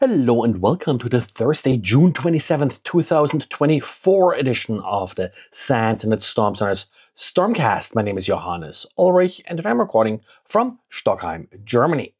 Hello and welcome to the Thursday, June 27th, 2024 edition of the SANS Internet Storm Center's Stormcast. My name is Johannes Ullrich and I'm recording from Stockholm, Germany.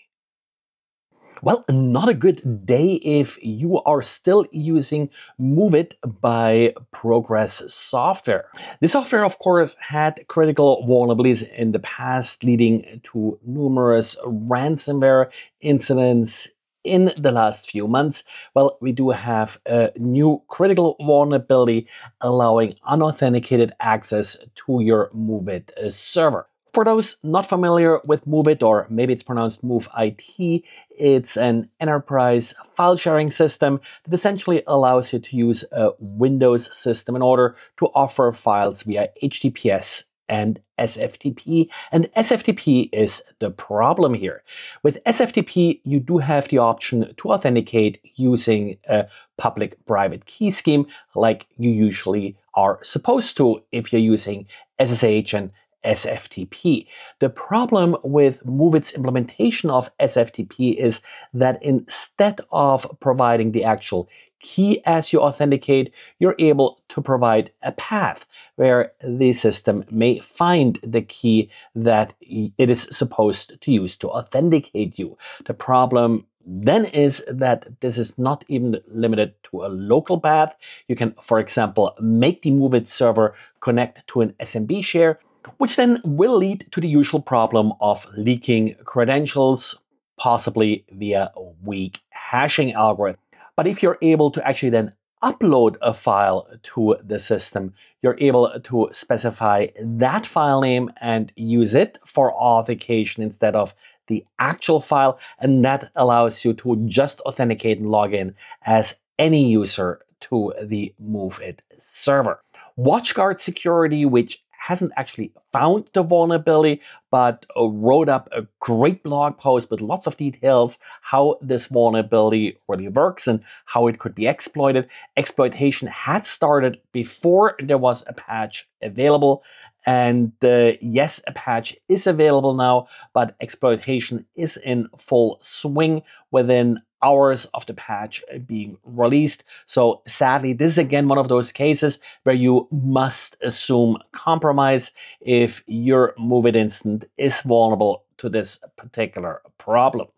Well, not a good day if you are still using MOVEit by Progress Software. The software, of course, had critical vulnerabilities in the past, leading to numerous ransomware incidents in the last few months, well, we do have a new critical vulnerability allowing unauthenticated access to your MOVEit server. For those not familiar with MOVEit, or maybe it's pronounced MOVEit, it's an enterprise file sharing system that essentially allows you to use a Windows system in order to offer files via HTTPS and SFTP. And SFTP is the problem here. With SFTP, you do have the option to authenticate using a public private key scheme like you usually are supposed to if you're using SSH and SFTP. The problem with MOVEit's implementation of SFTP is that instead of providing the actual key as you authenticate, you're able to provide a path where the system may find the key that it is supposed to use to authenticate you. The problem then is that this is not even limited to a local path. You can, for example, make the MOVEit server connect to an SMB share, which then will lead to the usual problem of leaking credentials, possibly via weak hashing algorithm. But if you're able to actually then upload a file to the system, you're able to specify that file name and use it for authentication instead of the actual file. And that allows you to just authenticate and log in as any user to the MOVEit server. watchTowr Security, which hasn't actually found the vulnerability, but uh, wrote up a great blog post with lots of details how this vulnerability really works and how it could be exploited. Exploitation had started before there was a patch available. And uh, yes, a patch is available now, but exploitation is in full swing within hours of the patch being released. So sadly, this is again one of those cases where you must assume compromise if your MOVEit instant is vulnerable to this particular problem.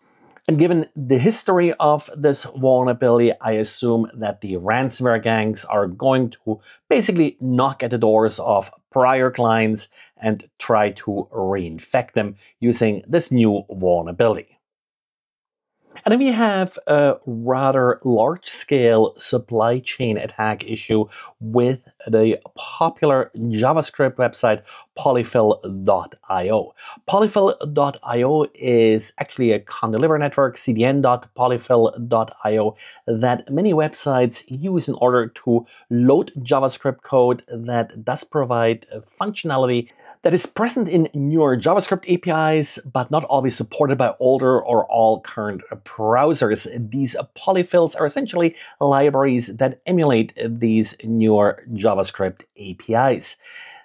And given the history of this vulnerability, I assume that the ransomware gangs are going to basically knock at the doors of prior clients and try to reinfect them using this new vulnerability. And then we have a rather large scale supply chain attack issue with the popular JavaScript website polyfill.io. Polyfill.io is actually a content network, cdn.polyfill.io, that many websites use in order to load JavaScript code that does provide functionality that is present in newer JavaScript APIs, but not always supported by older or all current browsers. These polyfills are essentially libraries that emulate these newer JavaScript APIs.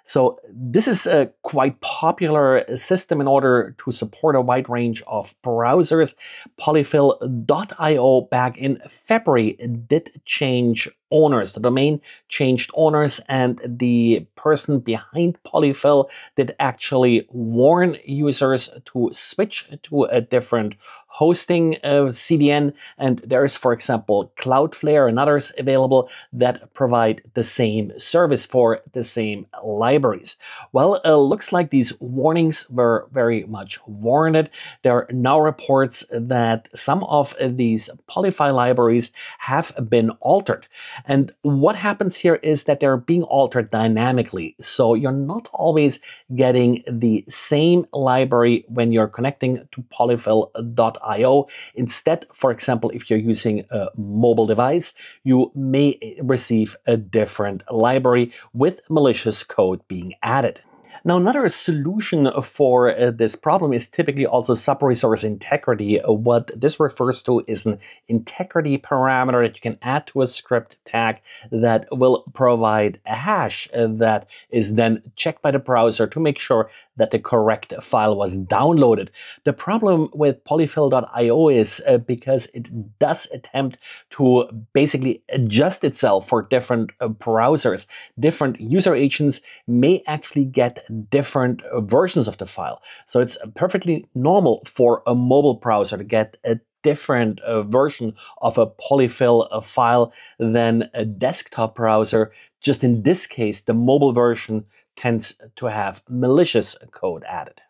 So this is a quite popular system in order to support a wide range of browsers. Polyfill.io back in February did change owners. The domain changed owners and the person behind Polyfill did actually warn users to switch to a different hosting CDN, and there is, for example, Cloudflare and others available that provide the same service for the same libraries. Well, it looks like these warnings were very much warranted. There are now reports that some of these Polyfill libraries have been altered. And what happens here is that they're being altered dynamically. So you're not always getting the same library when you're connecting to polyfill.io Instead, for example, if you're using a mobile device, you may receive a different library with malicious code being added. Now, another solution for uh, this problem is typically also sub-resource integrity. What this refers to is an integrity parameter that you can add to a script tag that will provide a hash uh, that is then checked by the browser to make sure that the correct file was downloaded. The problem with polyfill.io is uh, because it does attempt to basically adjust itself for different uh, browsers. Different user agents may actually get different uh, versions of the file. So it's perfectly normal for a mobile browser to get a different uh, version of a polyfill uh, file than a desktop browser. Just in this case, the mobile version tends to have malicious code added.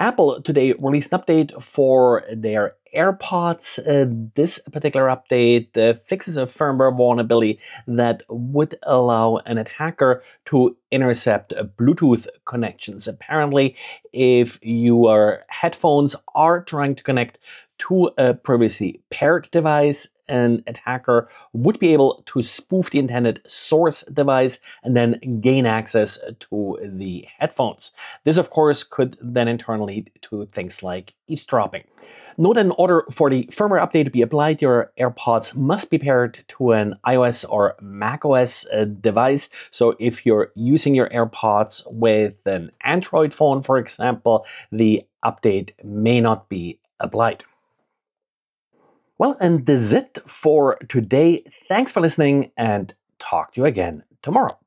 Apple today released an update for their AirPods. Uh, this particular update uh, fixes a firmware vulnerability that would allow an attacker to intercept Bluetooth connections. Apparently, if your headphones are trying to connect to a previously paired device, an attacker would be able to spoof the intended source device and then gain access to the headphones. This, of course, could then in turn lead to things like eavesdropping. Note that in order for the firmware update to be applied, your AirPods must be paired to an iOS or macOS uh, device. So if you're using your AirPods with an Android phone, for example, the update may not be applied. Well, and that's it for today. Thanks for listening and talk to you again tomorrow.